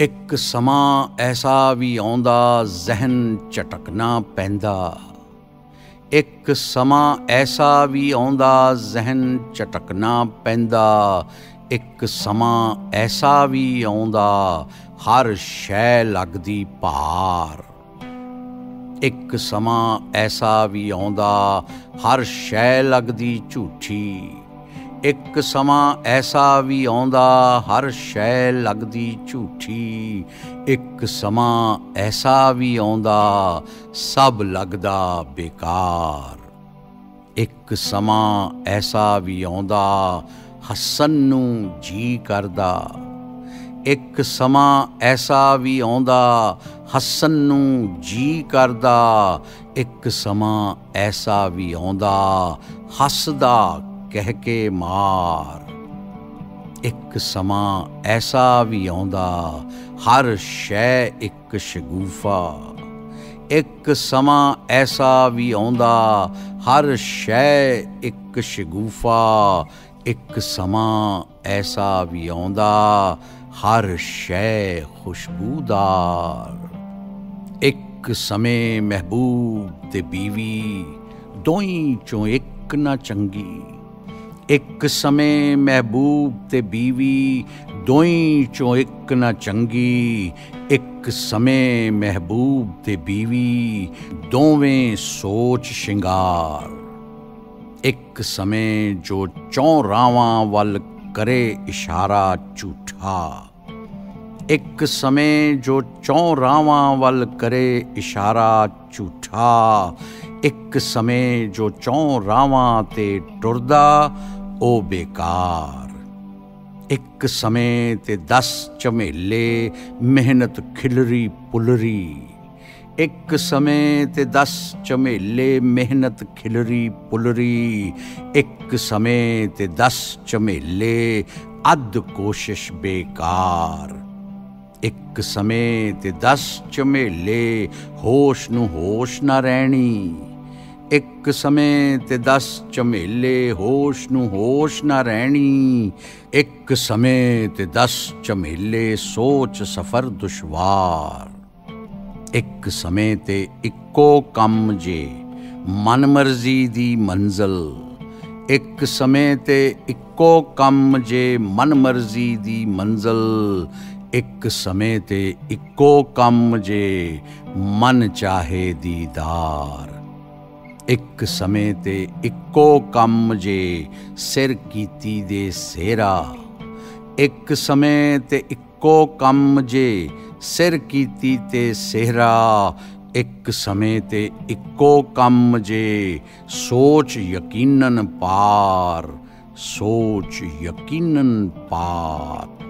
ਇੱਕ ਸਮਾਂ ਐਸਾ ਵੀ ਆਉਂਦਾ, ਜ਼ਹਿਨ ਝਟਕਣਾ ਪੈਂਦਾ। ਇੱਕ ਸਮਾਂ ਐਸਾ ਵੀ ਆਉਂਦਾ, ਜ਼ਹਿਨ ਝਟਕਣਾ ਪੈਂਦਾ। ਇੱਕ ਸਮਾਂ ਐਸਾ ਵੀ ਆਉਂਦਾ, ਹਰ ਸ਼ੈ ਲੱਗਦੀ ਭਾਰ। ਇੱਕ ਸਮਾਂ ਐਸਾ ਵੀ ਆਉਂਦਾ, ਹਰ ਸ਼ੈ ਲੱਗਦੀ ਝੂਠੀ। ਇੱਕ ਸਮਾਂ ਐਸਾ ਵੀ ਆਉਂਦਾ, ਹਰ ਸ਼ੈ ਲੱਗਦੀ ਝੂਠੀ। ਇੱਕ ਸਮਾਂ ਐਸਾ ਵੀ ਆਉਂਦਾ, ਸਭ ਲੱਗਦਾ ਬੇਕਾਰ। ਇੱਕ ਸਮਾਂ ਐਸਾ ਵੀ ਆਉਂਦਾ, ਹੱਸਣ ਨੂੰ ਜੀ ਕਰਦਾ। ਇੱਕ ਸਮਾਂ ਐਸਾ ਵੀ ਆਉਂਦਾ, ਹੱਸਣ ਨੂੰ ਜੀ ਕਰਦਾ। ਇੱਕ ਸਮਾਂ ਐਸਾ ਵੀ ਆਉਂਦਾ, ਹੱਸਦਾ ਕਹਿ ਕੇ ਮਾਰ। ਇੱਕ ਸਮਾਂ ਐਸਾ ਵੀ ਆਉਂਦਾ, ਹਰ ਸ਼ੈ ਇੱਕ ਸ਼ਗੂਫਾ। ਇੱਕ ਸਮਾਂ ਐਸਾ ਵੀ ਆਉਂਦਾ, ਹਰ ਸ਼ੈ ਇੱਕ ਸ਼ਗੂਫਾ। ਇੱਕ ਸਮਾਂ ਐਸਾ ਵੀ ਆਉਂਦਾ, ਹਰ ਸ਼ੈ ਖੁਸ਼ਬੂਦਾਰ। ਇੱਕ ਸਮੇਂ ਮਹਿਬੂਬ ਤੇ ਬੀਵੀ, ਦੋਈ ਚੋਂ ਇੱਕ ਨਾ ਚੰਗੀ। ਇੱਕ ਸਮੇਂ ਮਹਿਬੂਬ ਤੇ ਬੀਵੀ ਦੋਈ ਚੋਂ ਇੱਕ ਨਾ ਚੰਗੀ, ਇੱਕ ਸਮੇਂ ਮਹਿਬੂਬ ਤੇ ਬੀਵੀ ਦੋਵੇਂ ਸੋਚ ਸ਼ਿੰਗਾਰ। ਇੱਕ ਸਮੇਂ ਜੋ ਚੌਂ ਰਾਵਾਂ ਵੱਲ ਕਰੇ ਇਸ਼ਾਰਾ ਝੂਠਾ। ਇੱਕ ਸਮੇਂ ਜੋ ਚੌਂ ਰਾਵਾਂ ਵੱਲ ਕਰੇ ਇਸ਼ਾਰਾ ਝੂਠਾ। ਇੱਕ ਸਮੇਂ ਜੋ ਚੌਂ ਰਾਵਾਂ ਤੇ ਟੁਰਦਾ ਉਹ ਬੇਕਾਰ। ਇੱਕ ਸਮੇਂ ਤੇ 10 ਝਮੇਲੇ, ਮਿਹਨਤ ਖਿਲਰੀ ਪੁਲਰੀ। ਇੱਕ ਸਮੇਂ ਤੇ 10 ਝਮੇਲੇ, ਮਿਹਨਤ ਖਿਲਰੀ ਪੁਲਰੀ। ਇੱਕ ਸਮੇਂ ਤੇ 10 ਝਮੇਲੇ, ਅੱਧ ਕੋਸ਼ਿਸ਼ ਬੇਕਾਰ। ਇੱਕ ਸਮੇਂ ਤੇ 10 ਝਮੇਲੇ, ਹੋਸ਼ ਨੂੰ ਹੋਸ਼ ਨਾ ਰਹਿਣੀ। ਇੱਕ ਸਮੇਂ ਤੇ 10 ਝਮੇਲੇ ਹੋਸ਼ ਨੂੰ ਹੋਸ਼ ਨਾ ਰਹਿਣੀ, ਇੱਕ ਸਮੇਂ ਤੇ 10 ਝਮੇਲੇ ਸੋਚ ਸਫਰ ਦੁਸ਼ਵਾਰ, ਇੱਕ ਸਮੇਂ ਤੇ ਇੱਕੋ ਕੰਮ ਜੇ ਮਨਮਰਜ਼ੀ ਦੀ ਮੰਜ਼ਲ, ਇੱਕ ਸਮੇਂ ਤੇ ਇੱਕੋ ਕੰਮ ਜੇ ਮਨਮਰਜ਼ੀ ਦੀ ਮੰਜ਼ਲ, ਇੱਕ ਸਮੇਂ ਤੇ ਇੱਕੋ ਕੰਮ ਜੇ ਮਨ ਚਾਹੇ ਦੀਦਾਰ। ਇੱਕ ਸਮੇਂ ਤੇ ਇੱਕੋ ਕੰਮ ਜੇ ਸਿਰ ਕੀਤੀ ਦੇ ਸੇਰਾ। ਇੱਕ ਸਮੇਂ ਤੇ ਇੱਕੋ ਕੰਮ ਜੇ ਸਿਰ ਕੀਤੀ ਤੇ ਸਿਹਰਾ ਇੱਕ ਸਮੇਂ ਤੇ ਇੱਕੋ ਕੰਮ ਜੇ ਸੋਚ ਯਕੀਨਨ ਪਾਰ, ਸੋਚ ਯਕੀਨਨ ਪਾਰ।